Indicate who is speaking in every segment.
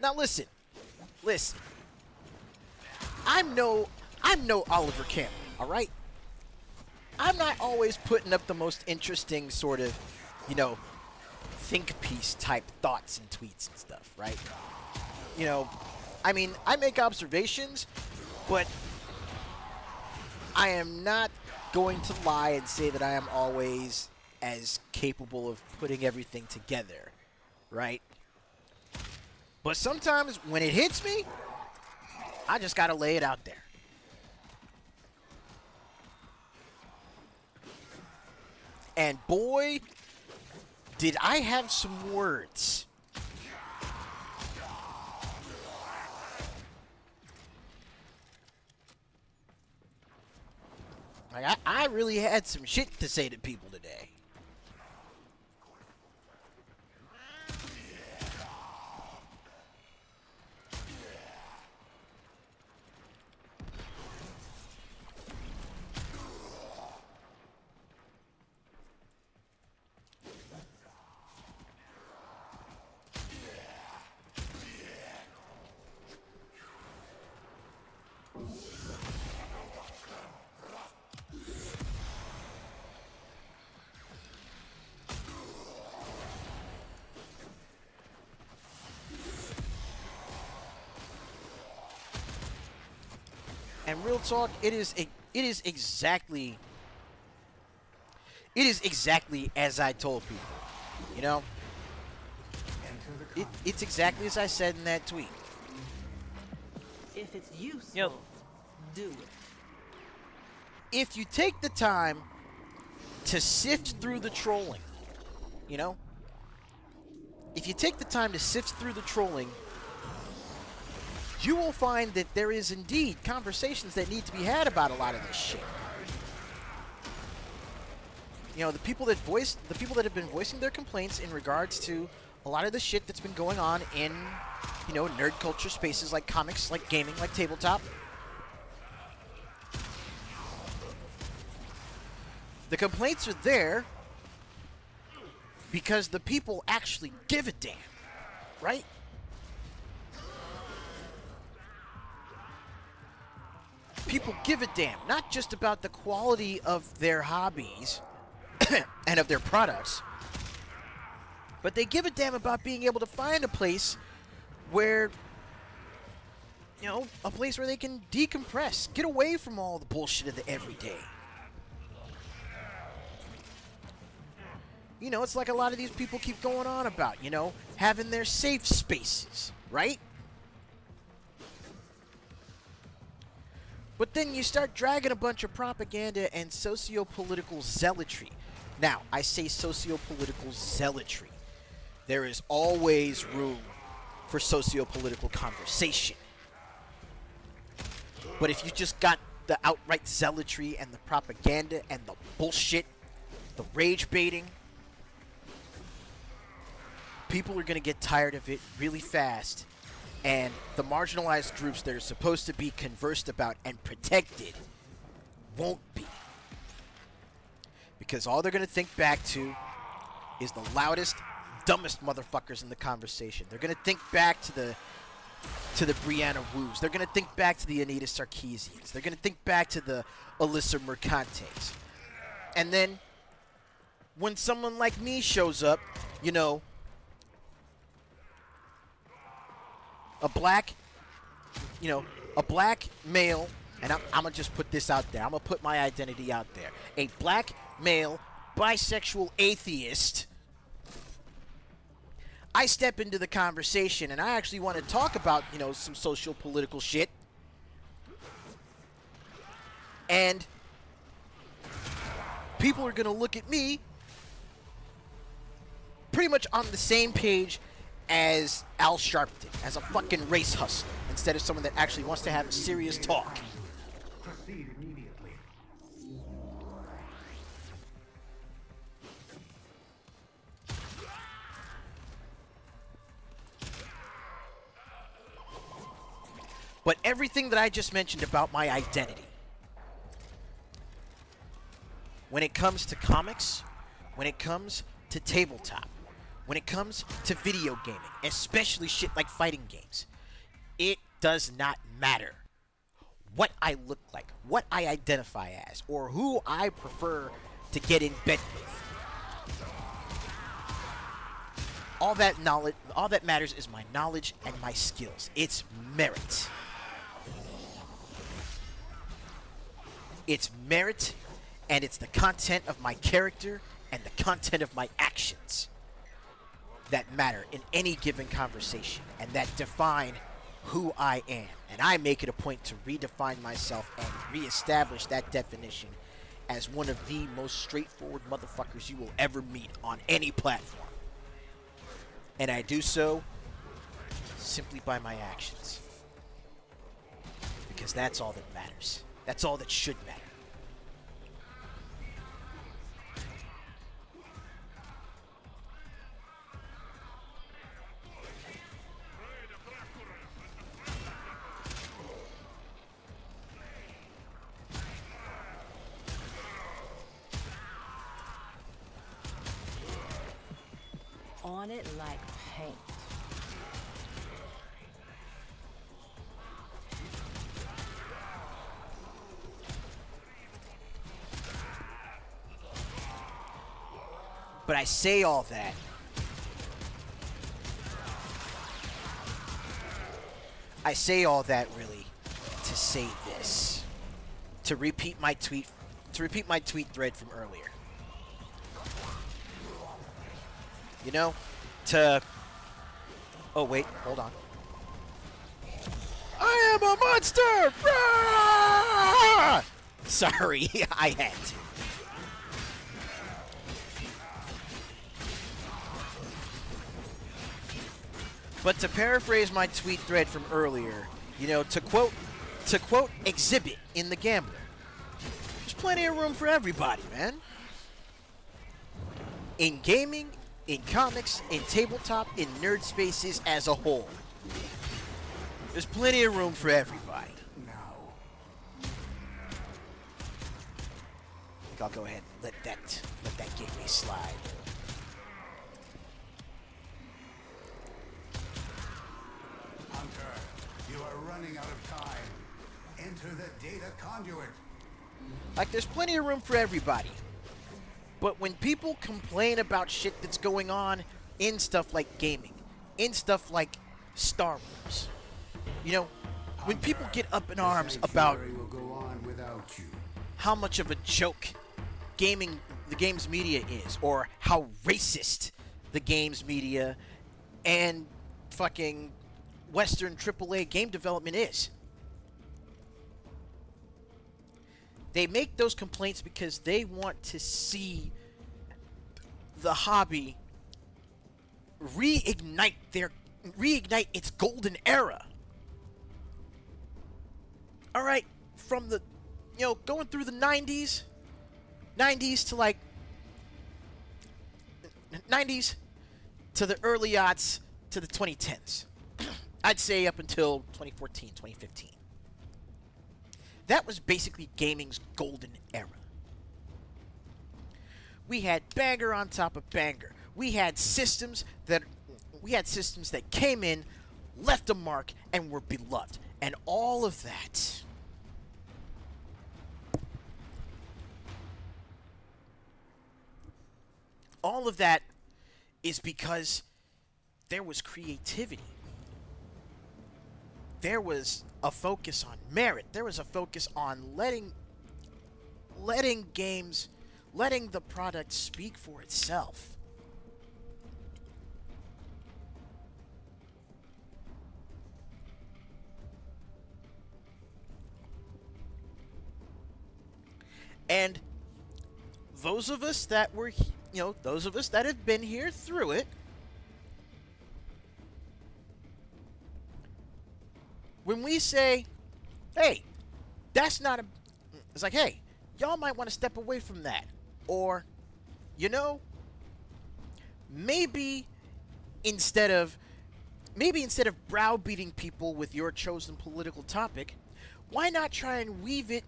Speaker 1: Now listen, listen. I'm no, I'm no Oliver Campbell. All right. I'm not always putting up the most interesting sort of, you know, think piece type thoughts and tweets and stuff, right? You know, I mean, I make observations, but I am not going to lie and say that I am always as capable of putting everything together, right? But sometimes when it hits me, I just got to lay it out there. And boy, did I have some words. Like I, I really had some shit to say to people today. Talk, it is a, it is exactly it is exactly as I told people. You know, it, it's exactly as I said in that tweet.
Speaker 2: If it's useful,
Speaker 3: Yep.
Speaker 2: do it.
Speaker 1: If you take the time to sift through the trolling, you know, if you take the time to sift through the trolling, you will find that there is indeed conversations that need to be had about a lot of this shit. You know, the people that voice the people that have been voicing their complaints in regards to a lot of the shit that's been going on in, you know, nerd culture spaces like comics, like gaming, like tabletop. The complaints are there because the people actually give a damn, right? People give a damn, not just about the quality of their hobbies and of their products, but they give a damn about being able to find a place where, you know, a place where they can decompress, get away from all the bullshit of the everyday. You know, it's like a lot of these people keep going on about, you know, having their safe spaces, right? But then you start dragging a bunch of propaganda and socio-political zealotry. Now, I say socio-political zealotry. There is always room for socio-political conversation. But if you just got the outright zealotry and the propaganda and the bullshit, the rage baiting, people are going to get tired of it really fast and the marginalized groups that are supposed to be conversed about and protected won't be. Because all they're going to think back to is the loudest, dumbest motherfuckers in the conversation. They're going to think back to the to the Brianna Wus. They're going to think back to the Anita Sarkeesians. They're going to think back to the Alyssa Mercantes. And then when someone like me shows up, you know, a black, you know, a black male, and I'm, I'm gonna just put this out there. I'm gonna put my identity out there. A black male, bisexual atheist. I step into the conversation, and I actually want to talk about, you know, some social political shit. And people are gonna look at me pretty much on the same page as Al Sharpton, as a fucking race hustler, instead of someone that actually wants to have a serious talk.
Speaker 4: Proceed immediately.
Speaker 1: But everything that I just mentioned about my identity, when it comes to comics, when it comes to tabletop, when it comes to video gaming, especially shit like fighting games, it does not matter what I look like, what I identify as, or who I prefer to get in bed with. All that knowledge, all that matters is my knowledge and my skills. It's merit. It's merit, and it's the content of my character and the content of my actions that matter in any given conversation and that define who I am. And I make it a point to redefine myself and reestablish that definition as one of the most straightforward motherfuckers you will ever meet on any platform. And I do so simply by my actions. Because that's all that matters. That's all that should matter. But I say all that. I say all that really to say this. To repeat my tweet to repeat my tweet thread from earlier. You know, to Oh wait, hold on. I am a monster! Sorry, I had to. But to paraphrase my tweet thread from earlier, you know, to quote to quote exhibit in the gambler. There's plenty of room for everybody, man. In gaming, in comics, in tabletop, in nerd spaces as a whole. There's plenty of room for everybody.
Speaker 4: Now,
Speaker 1: I think I'll go ahead and let that let that gateway slide.
Speaker 4: Hunter, you are running out of time. Enter the data conduit.
Speaker 1: Like, there's plenty of room for everybody. But when people complain about shit that's going on in stuff like gaming, in stuff like Star Wars, you know, when people get up in arms about
Speaker 4: will go on without you.
Speaker 1: how much of a joke gaming the games media is or how racist the games media and fucking western AAA game development is. They make those complaints because they want to see the hobby reignite their reignite its golden era. All right, from the you know, going through the 90s, 90s to like 90s to the early aughts to the 2010s. I'd say up until 2014, 2015. That was basically gaming's golden era. We had banger on top of banger. We had systems that we had systems that came in, left a mark, and were beloved. And all of that all of that is because there was creativity. There was a focus on merit. There was a focus on letting letting games letting the product speak for itself. And those of us that were, you know, those of us that have been here through it, when we say, hey, that's not a. It's like, hey, y'all might want to step away from that. Or, you know, maybe instead of. Maybe instead of browbeating people with your chosen political topic, why not try and weave it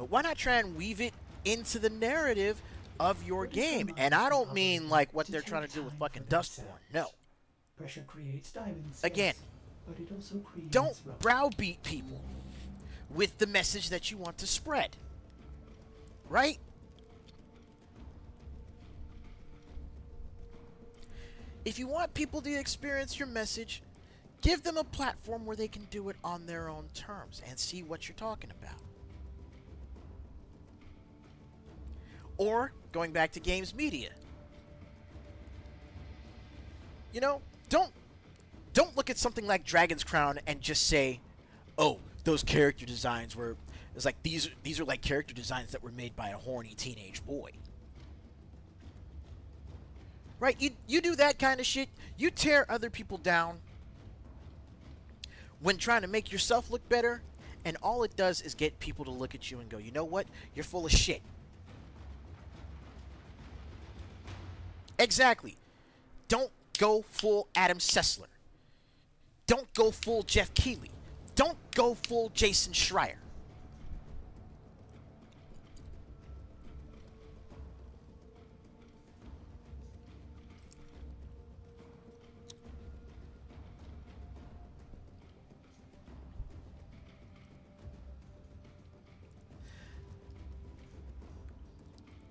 Speaker 1: but why not try and weave it into the narrative of your game. And I don't mean like what they're trying to do with fucking Dustborn. No.
Speaker 3: Pressure creates diamonds.
Speaker 1: Again,
Speaker 3: yes, but it also creates
Speaker 1: Don't
Speaker 3: rubber.
Speaker 1: browbeat people with the message that you want to spread. Right? If you want people to experience your message, give them a platform where they can do it on their own terms and see what you're talking about. Or, going back to games media, you know, don't don't look at something like Dragon's Crown and just say, "Oh, those character designs were." It's like these these are like character designs that were made by a horny teenage boy. Right? You you do that kind of shit. You tear other people down when trying to make yourself look better, and all it does is get people to look at you and go, "You know what? You're full of shit." Exactly. Don't go full Adam Sessler. Don't go full Geoff Keighley. Don't go full Jason Schreier.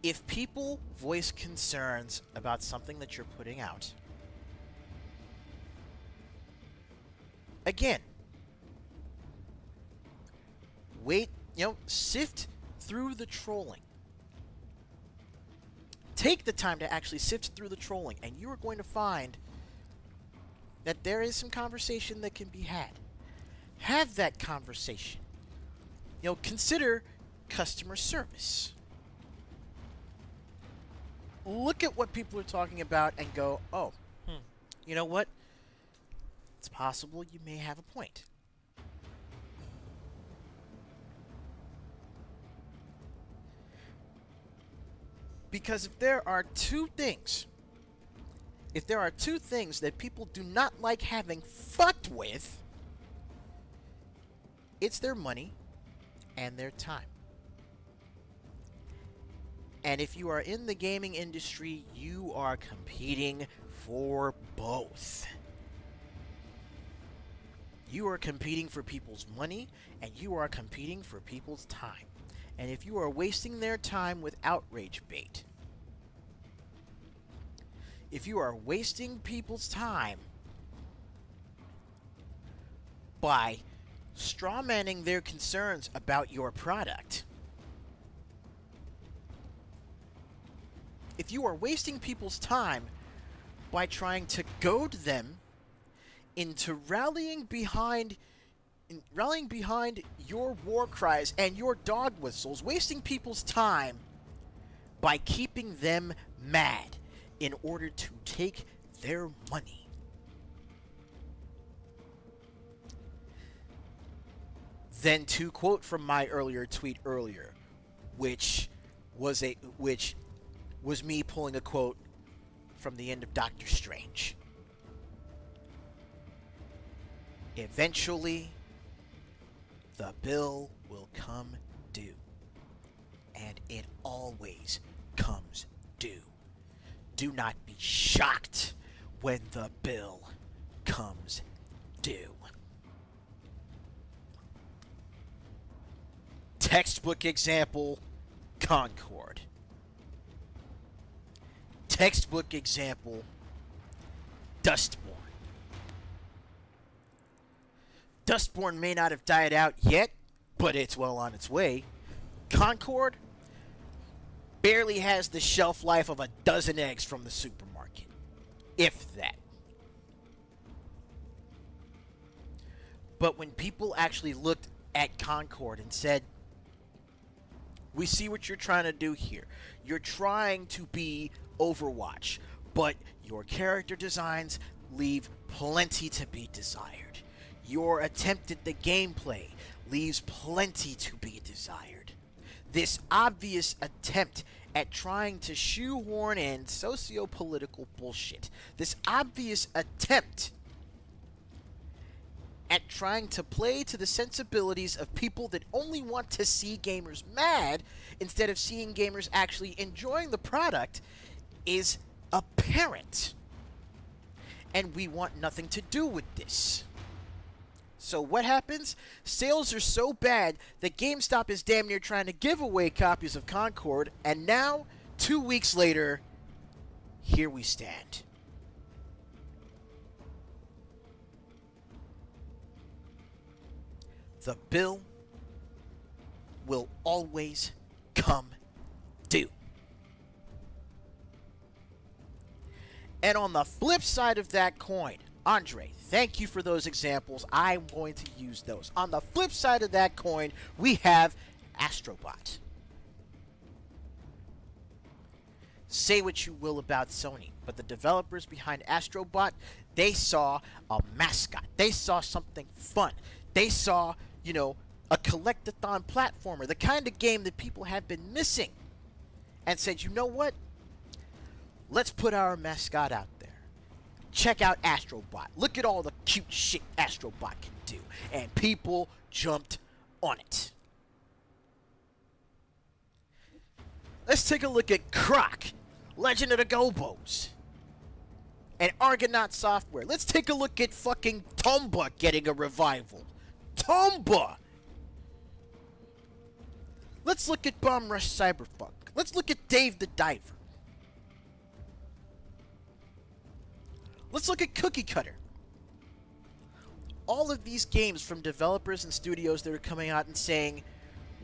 Speaker 1: If people voice concerns about something that you're putting out, again, wait, you know, sift through the trolling. Take the time to actually sift through the trolling, and you are going to find that there is some conversation that can be had. Have that conversation. You know, consider customer service. Look at what people are talking about and go, oh, hmm, you know what? It's possible you may have a point. Because if there are two things, if there are two things that people do not like having fucked with, it's their money and their time. And if you are in the gaming industry, you are competing for both. You are competing for people's money and you are competing for people's time. And if you are wasting their time with outrage bait, if you are wasting people's time by strawmanning their concerns about your product, if you are wasting people's time by trying to goad them into rallying behind in rallying behind your war cries and your dog whistles, wasting people's time by keeping them mad in order to take their money. Then to quote from my earlier tweet earlier, which was a which was me pulling a quote from the end of Doctor Strange. Eventually, the bill will come due. And it always comes due. Do not be shocked when the bill comes due. Textbook example Concord. Textbook example Dustborn. Dustborn may not have died out yet, but it's well on its way. Concord barely has the shelf life of a dozen eggs from the supermarket. If that. But when people actually looked at Concord and said, we see what you're trying to do here. You're trying to be Overwatch, but your character designs leave plenty to be desired. Your attempt at the gameplay leaves plenty to be desired. This obvious attempt at trying to shoehorn in socio political bullshit, this obvious attempt at trying to play to the sensibilities of people that only want to see gamers mad instead of seeing gamers actually enjoying the product is apparent. And we want nothing to do with this. So what happens? Sales are so bad that GameStop is damn near trying to give away copies of Concord, and now, two weeks later, here we stand. The bill will always come due. And on the flip side of that coin, Andre, thank you for those examples. I'm going to use those. On the flip side of that coin, we have Astrobot. Say what you will about Sony, but the developers behind Astrobot, they saw a mascot. They saw something fun. They saw, you know, a collectathon platformer, the kind of game that people have been missing. And said, you know what? Let's put our mascot out. Check out Astrobot. Look at all the cute shit Astrobot can do. And people jumped on it. Let's take a look at Croc, Legend of the Gobbos, and Argonaut Software. Let's take a look at fucking Tomba getting a revival. Tomba! Let's look at Bomb Rush Cyberpunk. Let's look at Dave the Diver. Let's look at Cookie Cutter. All of these games from developers and studios that are coming out and saying,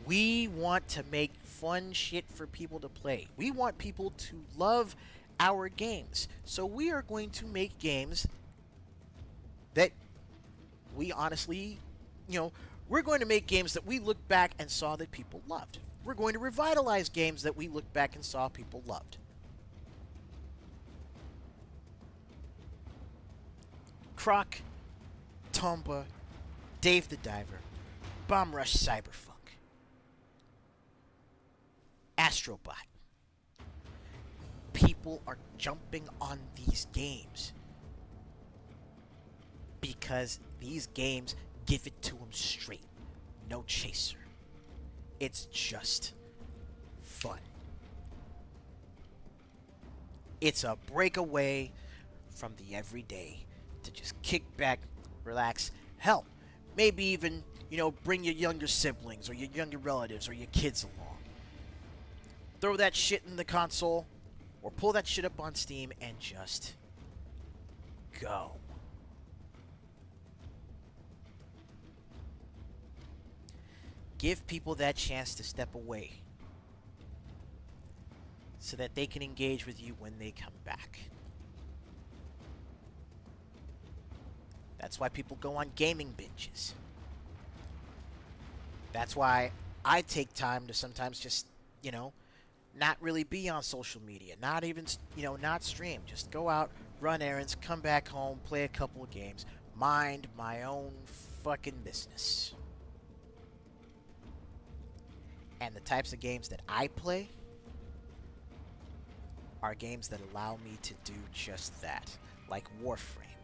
Speaker 1: we want to make fun shit for people to play. We want people to love our games. So we are going to make games that we honestly, you know, we're going to make games that we look back and saw that people loved. We're going to revitalize games that we look back and saw people loved. Croc, Tomba, Dave the Diver, Bomb Rush Cyberpunk, Astrobot. People are jumping on these games because these games give it to them straight. No chaser. It's just fun. It's a breakaway from the everyday to just kick back, relax. Hell, maybe even, you know, bring your younger siblings or your younger relatives or your kids along. Throw that shit in the console or pull that shit up on Steam and just go. Give people that chance to step away so that they can engage with you when they come back. That's why people go on gaming binges. That's why I take time to sometimes just, you know, not really be on social media, not even, you know, not stream. Just go out, run errands, come back home, play a couple of games, mind my own fucking business. And the types of games that I play are games that allow me to do just that, like Warframe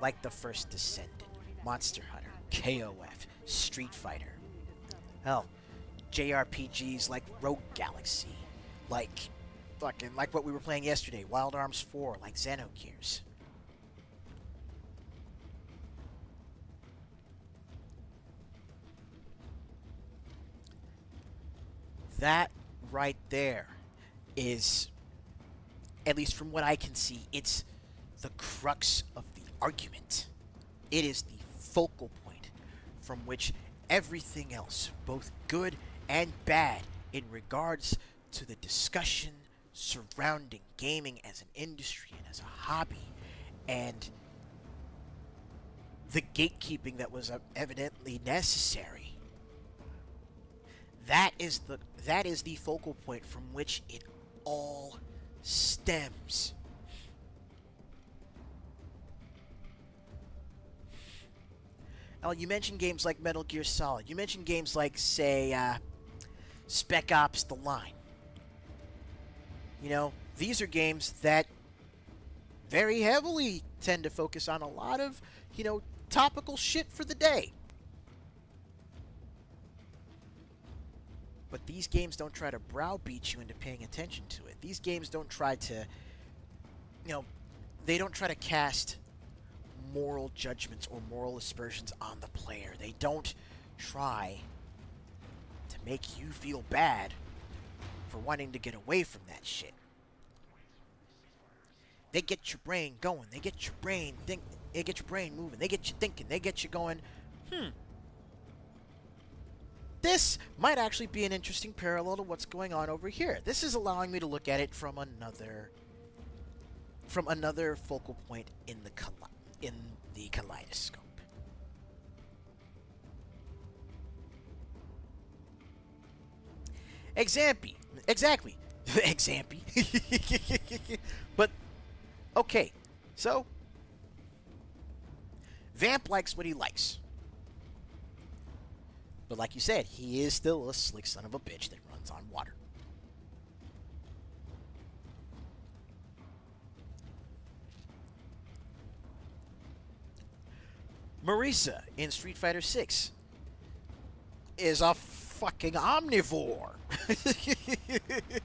Speaker 1: like the first Descendant, Monster Hunter, KOF, Street Fighter. Hell, JRPGs like Rogue Galaxy, like fucking like what we were playing yesterday, Wild Arms 4, like Xenogears. That right there is, at least from what I can see, it's the crux of argument. It is the focal point from which everything else, both good and bad, in regards to the discussion surrounding gaming as an industry and as a hobby, and the gatekeeping that was evidently necessary. That is the that is the focal point from which it all stems. Oh, you mentioned games like Metal Gear Solid. You mentioned games like, say, uh, Spec Ops: The Line. You know, these are games that very heavily tend to focus on a lot of, you know, topical shit for the day. But these games don't try to browbeat you into paying attention to it. These games don't try to, you know, they don't try to cast moral judgments or moral aspersions on the player. They don't try to make you feel bad for wanting to get away from that shit. They get your brain going. They get your brain think. They get your brain moving. They get you thinking. They get you going. Hmm. This might actually be an interesting parallel to what's going on over here. This is allowing me to look at it from another from another focal point in the in the kaleidoscope. Example. Exactly. Example. but okay. So Vamp likes what he likes. But like you said, he is still a slick son of a bitch that runs on water. Marisa in Street Fighter 6 is a fucking omnivore.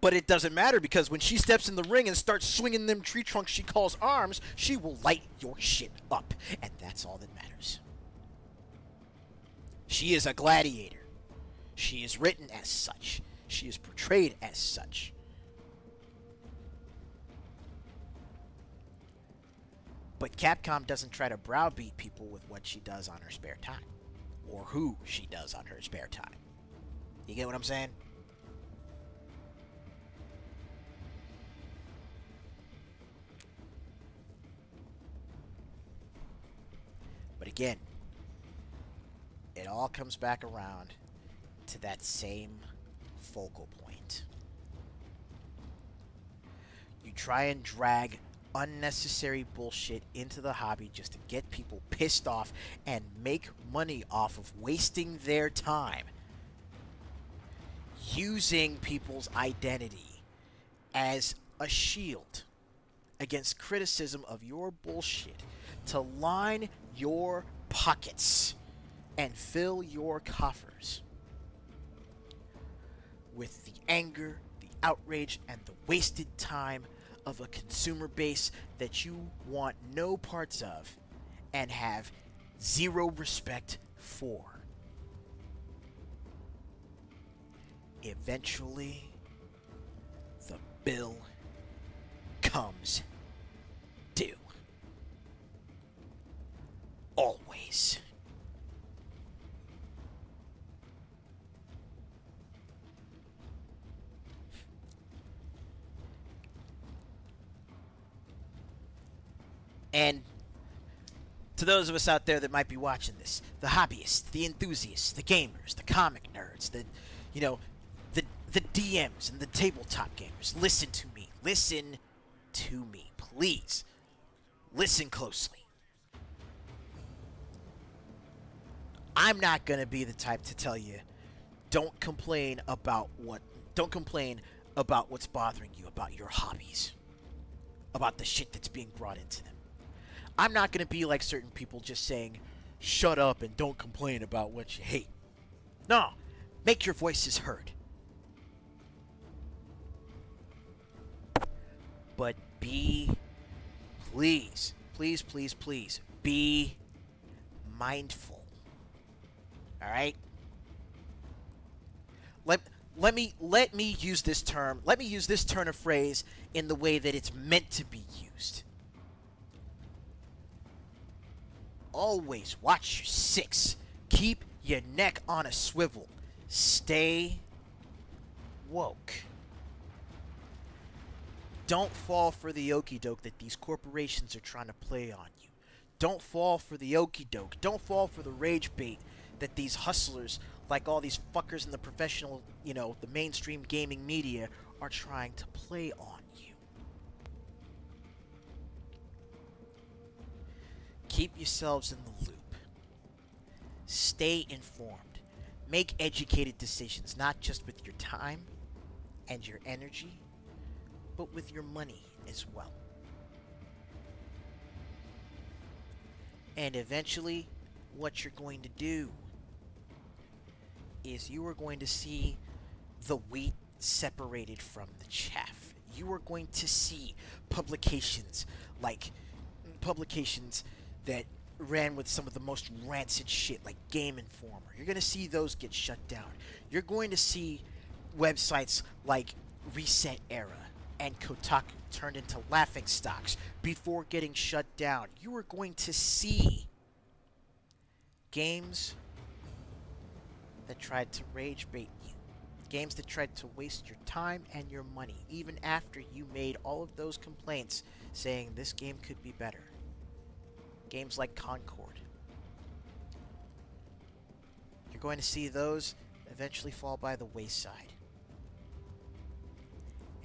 Speaker 1: but it doesn't matter because when she steps in the ring and starts swinging them tree trunks she calls arms, she will light your shit up. And that's all that matters. She is a gladiator. She is written as such. She is portrayed as such. But Capcom doesn't try to browbeat people with what she does on her spare time. Or who she does on her spare time. You get what I'm saying? But again, it all comes back around to that same focal point. You try and drag unnecessary bullshit into the hobby just to get people pissed off and make money off of wasting their time using people's identity as a shield against criticism of your bullshit to line your pockets and fill your coffers with the anger, the outrage, and the wasted time of a consumer base that you want no parts of and have zero respect for. Eventually, the bill comes due. Always. And to those of us out there that might be watching this, the hobbyists, the enthusiasts, the gamers, the comic nerds, the you know, the the DMs and the tabletop gamers, listen to me. Listen to me, please. Listen closely. I'm not going to be the type to tell you don't complain about what don't complain about what's bothering you about your hobbies. About the shit that's being brought into them. I'm not going to be like certain people just saying, shut up and don't complain about what you hate. No, make your voices heard. But be, please, please, please, please, be mindful. All right? Let, let me let me use this term. Let me use this turn of phrase in the way that it's meant to be used. Always watch your six. Keep your neck on a swivel. Stay woke. Don't fall for the okey doke that these corporations are trying to play on you. Don't fall for the okey doke. Don't fall for the rage bait that these hustlers, like all these fuckers in the professional, you know, the mainstream gaming media, are trying to play on. Keep yourselves in the loop. Stay informed. Make educated decisions, not just with your time and your energy, but with your money as well. And eventually, what you're going to do is you are going to see the wheat separated from the chaff. You are going to see publications like publications that ran with some of the most rancid shit like Game Informer. You're going to see those get shut down. You're going to see websites like Reset Era and Kotaku turned into laughing stocks before getting shut down. You are going to see games that tried to rage bait you. Games that tried to waste your time and your money, even after you made all of those complaints saying this game could be better. Games like Concord. You're going to see those eventually fall by the wayside.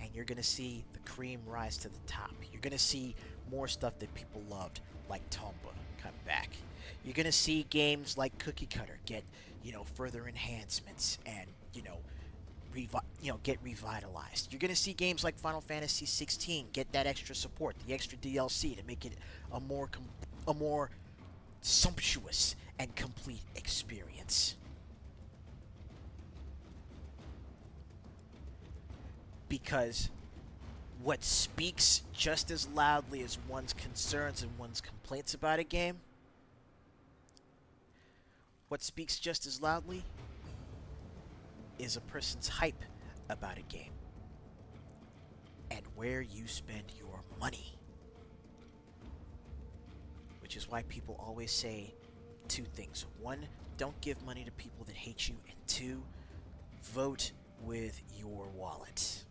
Speaker 1: And you're going to see the cream rise to the top. You're going to see more stuff that people loved, like Tomba, come back. You're going to see games like Cookie Cutter get, you know, further enhancements and, you know, revi- you know, get revitalized. You're going to see games like Final Fantasy 16 get that extra support, the extra DLC to make it a more com- a more sumptuous and complete experience. Because what speaks just as loudly as one's concerns and one's complaints about a game, what speaks just as loudly is a person's hype about a game and where you spend your money. Which is why people always say two things. One, don't give money to people that hate you, and two, vote with your wallet.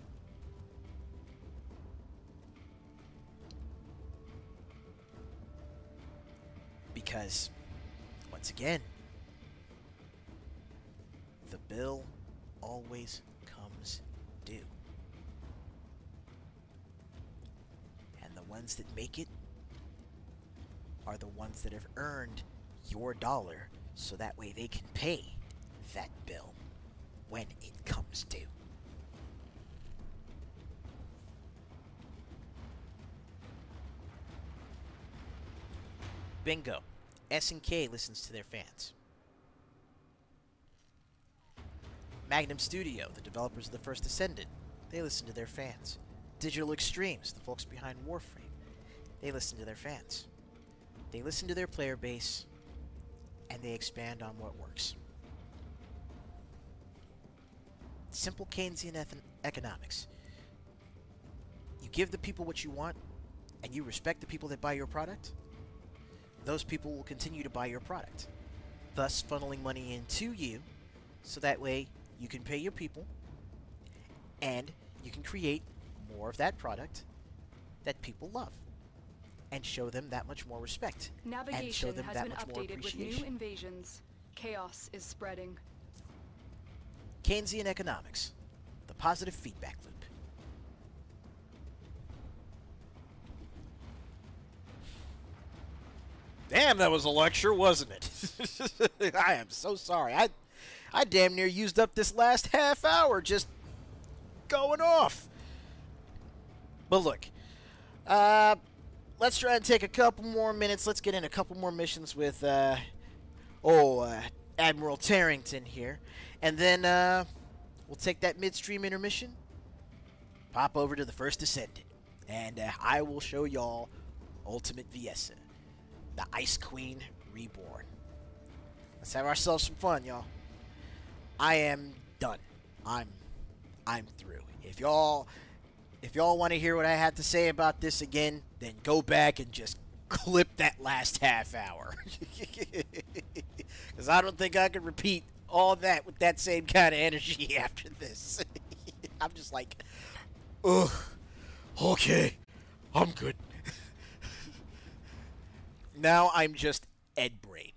Speaker 1: Because, once again, the bill always comes due. And the ones that make it are the ones that have earned your dollar so that way they can pay that bill when it comes due. Bingo. SNK listens to their fans. Magnum Studio, the developers of the first Descendant, they listen to their fans. Digital Extremes, the folks behind Warframe, they listen to their fans. They listen to their player base, and they expand on what works. Simple Keynesian economics. You give the people what you want, and you respect the people that buy your product, those people will continue to buy your product, thus funneling money into you, so that way you can pay your people, and you can create more of that product that people love, and show them that much more respect, and show
Speaker 5: Navigation
Speaker 1: them
Speaker 5: has
Speaker 1: that
Speaker 5: been
Speaker 1: much more
Speaker 5: updated with
Speaker 1: appreciation.
Speaker 5: new invasions. Chaos is spreading.
Speaker 1: Keynesian economics, the positive feedback loop. Damn, that was a lecture, wasn't it? I am so sorry. I, I damn near used up this last half hour just going off. But look, uh, let's try and take a couple more minutes. Let's get in a couple more missions with, uh, oh, uh, Admiral Tarrington here. And then uh, we'll take that midstream intermission, pop over to the first Descendant, and uh, I will show y'all Ultimate Viessa, the Ice Queen Reborn. Let's have ourselves some fun, y'all. I am done. I'm I'm through. If y'all if y'all want to hear what I had to say about this again, then go back and just clip that last half hour. Cuz I don't think I could repeat all that with that same kind of energy after this. I'm just like ugh. Okay. I'm good. now I'm just Ed Brain.